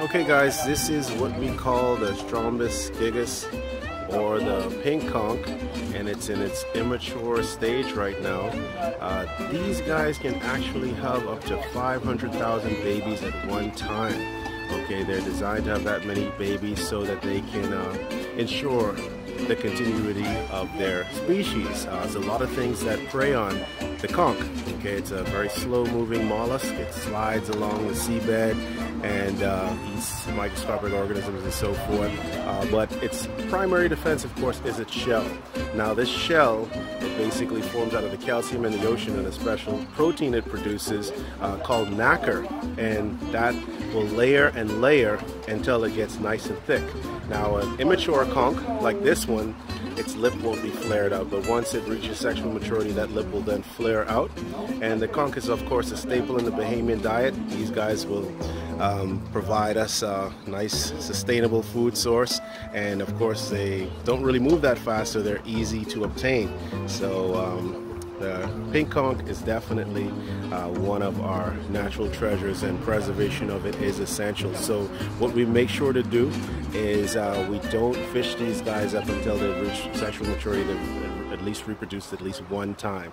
Okay guys, this is what we call the Strombus gigas or the pink conch and it's in its immature stage right now. Uh, these guys can actually have up to 500,000 babies at one time. Okay, they're designed to have that many babies so that they can uh, ensure the continuity of their species. Uh, there's a lot of things that prey on the conch. Okay, it's a very slow moving mollusk. It slides along the seabed and uh, eats microscopic organisms and so forth. Uh, but its primary defense, of course, is its shell. Now, this shell basically forms out of the calcium in the ocean and a special protein it produces uh, called nacre, and that will layer and layer until it gets nice and thick. Now, an immature conch like this one, its lip won't be flared out, but once it reaches sexual maturity, that lip will then flare out. And the conch is, of course, a staple in the Bahamian diet. These guys will um, provide us a nice, sustainable food source, and of course, they don't really move that fast, so they're easy to obtain. So. Um, the pink conch is definitely uh, one of our natural treasures and preservation of it is essential. So what we make sure to do is uh, we don't fish these guys up until they reach sexual maturity. They've at least reproduced at least one time.